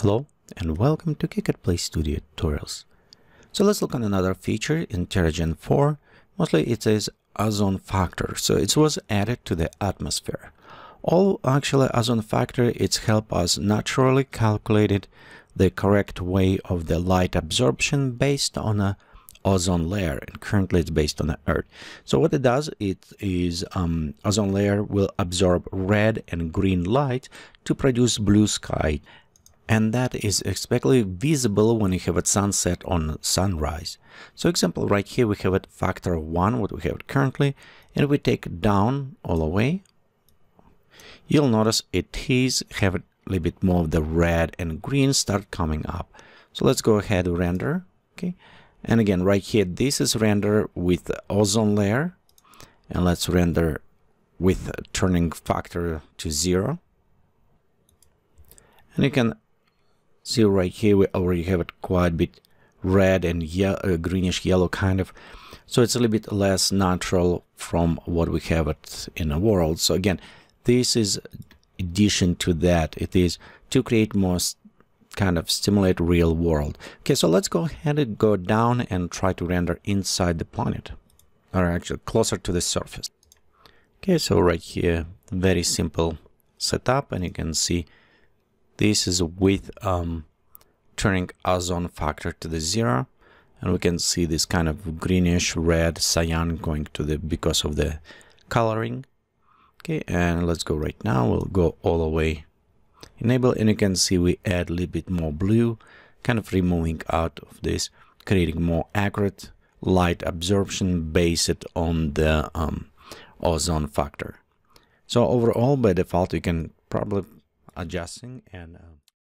Hello and welcome to Geekatplay Studio tutorials. So let's look at another feature in Terragen 4. Mostly it says ozone factor. So it was added to the atmosphere. All actually ozone factor it's help us naturally calculate the correct way of the light absorption based on a ozone layer and currently it's based on the earth so what it does it is um, ozone layer will absorb red and green light to produce blue sky and that is especially visible when you have a sunset on sunrise. So example right here we have a factor of 1 what we have currently and we take down all the way you'll notice it is have a little bit more of the red and green start coming up. So let's go ahead and render okay and again right here this is render with ozone layer and let's render with turning factor to zero and you can see right here we already have it quite a bit red and yellow, uh, greenish yellow kind of. So it's a little bit less natural from what we have it in the world. So again this is addition to that. It is to create more kind of stimulate real world. Okay so let's go ahead and go down and try to render inside the planet or actually closer to the surface. Okay so right here very simple setup and you can see this is with um, turning ozone factor to the zero. And we can see this kind of greenish red cyan going to the because of the coloring. Okay, and let's go right now. We'll go all the way enable and you can see we add a little bit more blue kind of removing out of this creating more accurate light absorption based on the um, ozone factor so overall by default you can probably adjusting and uh,